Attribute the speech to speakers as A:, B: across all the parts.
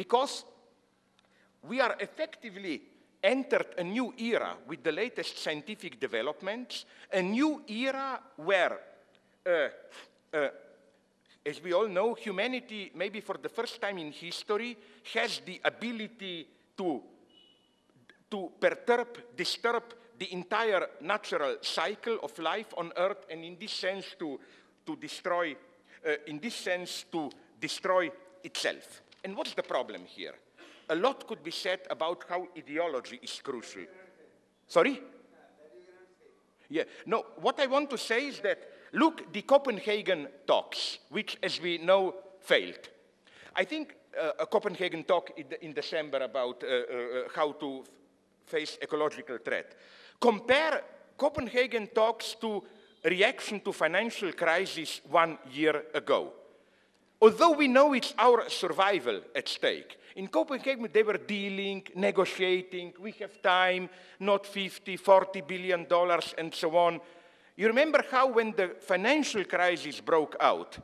A: because we are effectively entered a new era with the latest scientific developments, a new era where, uh, uh, as we all know, humanity, maybe for the first time in history, has the ability to, to perturb, disturb the entire natural cycle of life on Earth, and in this sense to, to destroy, uh, in this sense to destroy itself. And what's the problem here? A lot could be said about how ideology is crucial. Sorry? Yeah. No, what I want to say is that look, the Copenhagen talks, which, as we know, failed. I think uh, a Copenhagen talk in, in December about uh, uh, how to face ecological threat. Compare Copenhagen talks to reaction to financial crisis one year ago. Although we know it's our survival at stake, in Copenhagen they were dealing, negotiating, we have time, not 50, 40 billion dollars and so on. You remember how when the financial crisis broke out,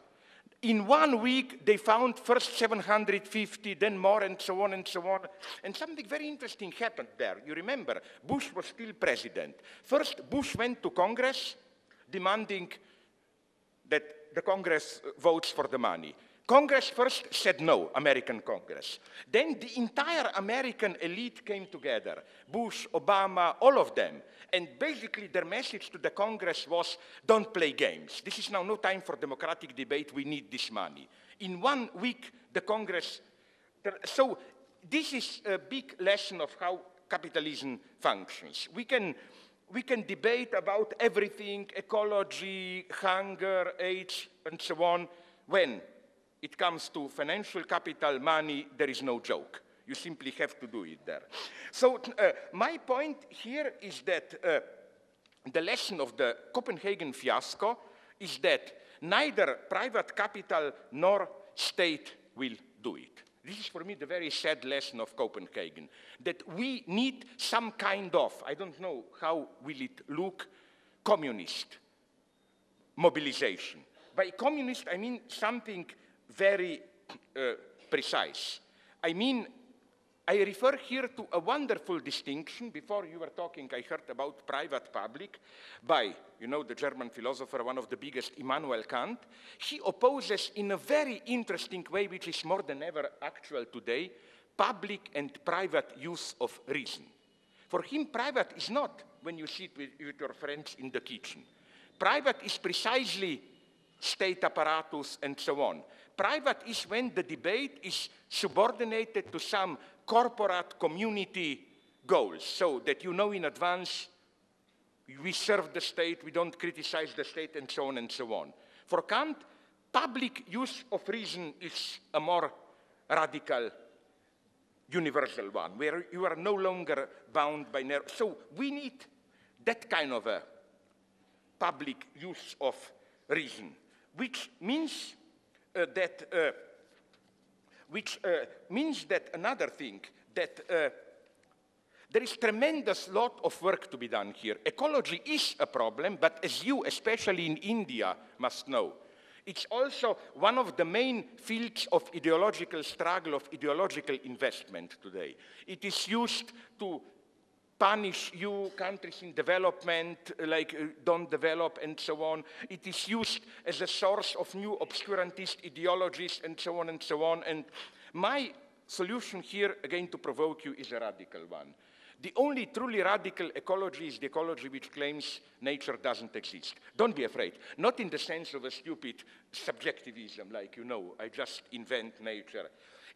A: in one week they found first 750, then more and so on and so on. And something very interesting happened there. You remember, Bush was still president. First, Bush went to Congress demanding that the Congress votes for the money. Congress first said no, American Congress. Then the entire American elite came together Bush, Obama, all of them. And basically, their message to the Congress was don't play games. This is now no time for democratic debate. We need this money. In one week, the Congress. So, this is a big lesson of how capitalism functions. We can, we can debate about everything ecology, hunger, age, and so on when it comes to financial capital, money, there is no joke. You simply have to do it there. So uh, my point here is that uh, the lesson of the Copenhagen fiasco is that neither private capital nor state will do it. This is for me the very sad lesson of Copenhagen, that we need some kind of, I don't know how will it look, communist mobilization. By communist, I mean something very uh, precise. I mean, I refer here to a wonderful distinction. Before you were talking, I heard about private public by, you know, the German philosopher, one of the biggest, Immanuel Kant. He opposes in a very interesting way, which is more than ever actual today, public and private use of reason. For him, private is not when you sit with, with your friends in the kitchen. Private is precisely state apparatus and so on. Private is when the debate is subordinated to some corporate community goals, so that you know in advance we serve the state, we don't criticize the state, and so on and so on. For Kant, public use of reason is a more radical, universal one, where you are no longer bound by narrow. So we need that kind of a public use of reason, which means that, uh, which uh, means that another thing, that there is tremendous lot of work to be done here. Ecology is a problem, but as you, especially in India, must know, it's also one of the main fields of ideological struggle, of ideological investment today. It is used to punish you countries in development, like uh, don't develop and so on. It is used as a source of new obscurantist ideologies and so on and so on. And my solution here, again to provoke you, is a radical one. The only truly radical ecology is the ecology which claims nature doesn't exist. Don't be afraid. Not in the sense of a stupid subjectivism, like, you know, I just invent nature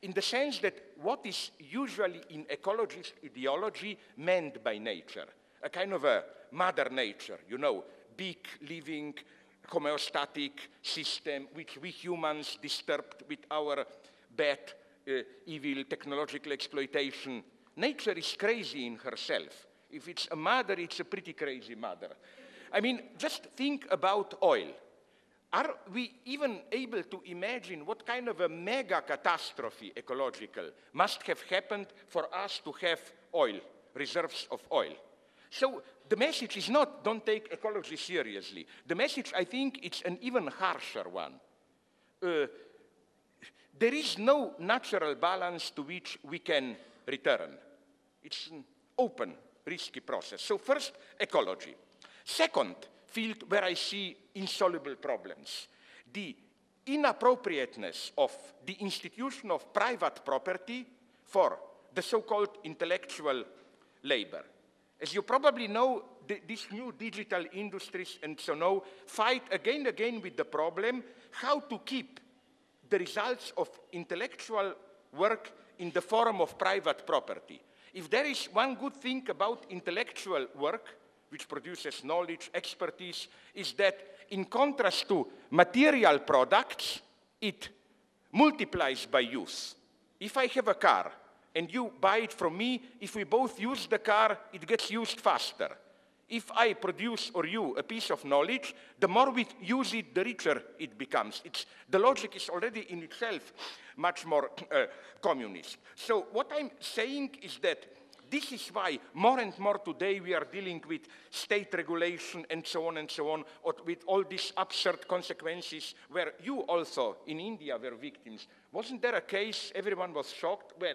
A: in the sense that what is usually in ecologist ideology meant by nature, a kind of a mother nature, you know, big, living, homeostatic system which we humans disturbed with our bad, uh, evil technological exploitation. Nature is crazy in herself. If it's a mother, it's a pretty crazy mother. I mean, just think about oil. Are we even able to imagine what kind of a mega catastrophe ecological must have happened for us to have oil, reserves of oil? So the message is not don't take ecology seriously. The message, I think, it's an even harsher one. Uh, there is no natural balance to which we can return. It's an open, risky process. So first, ecology. Second field where I see insoluble problems, the inappropriateness of the institution of private property for the so-called intellectual labor. As you probably know, the, these new digital industries and so now fight again and again with the problem how to keep the results of intellectual work in the form of private property. If there is one good thing about intellectual work, which produces knowledge, expertise, is that in contrast to material products, it multiplies by use. If I have a car and you buy it from me, if we both use the car, it gets used faster. If I produce or you a piece of knowledge, the more we use it, the richer it becomes. It's, the logic is already in itself much more uh, communist. So what I'm saying is that this is why more and more today we are dealing with state regulation and so on and so on, with all these absurd consequences where you also in India were victims. Wasn't there a case, everyone was shocked, when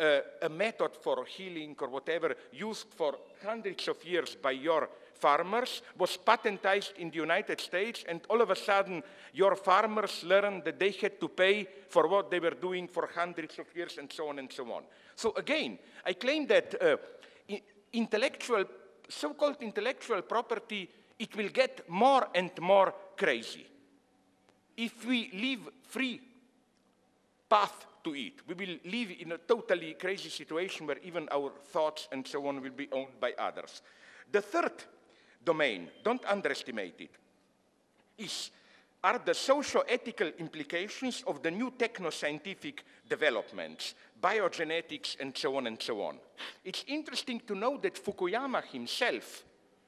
A: uh, a method for healing or whatever used for hundreds of years by your farmers was patentized in the United States, and all of a sudden, your farmers learned that they had to pay for what they were doing for hundreds of years, and so on and so on. So, again, I claim that uh, intellectual, so called intellectual property, it will get more and more crazy. If we leave free path to eat. We will live in a totally crazy situation where even our thoughts and so on will be owned by others. The third domain, don't underestimate it, is are the socio-ethical implications of the new techno-scientific developments, biogenetics and so on and so on. It's interesting to know that Fukuyama himself,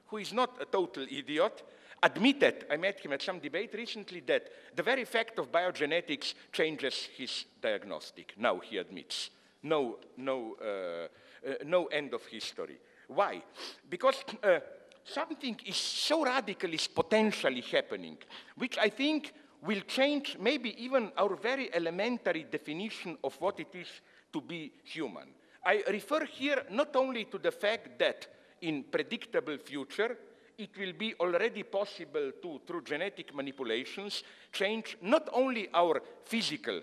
A: who is not a total idiot, admitted, I met him at some debate recently, that the very fact of biogenetics changes his diagnostic. Now he admits. No, no, uh, uh, no end of history. Why? Because uh, something is so radical is potentially happening, which I think will change maybe even our very elementary definition of what it is to be human. I refer here not only to the fact that in predictable future, it will be already possible to, through genetic manipulations, change not only our physical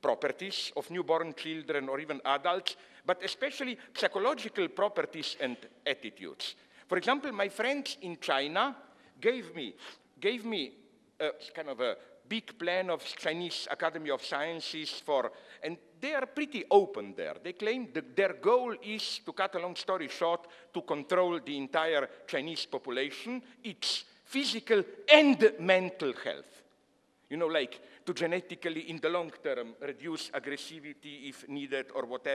A: properties of newborn children or even adults, but especially psychological properties and attitudes. For example, my friends in China gave me, gave me a kind of a big plan of Chinese Academy of Sciences for, they are pretty open there. They claim that their goal is, to cut a long story short, to control the entire Chinese population, its physical and mental health. You know, like to genetically, in the long term, reduce aggressivity if needed or whatever.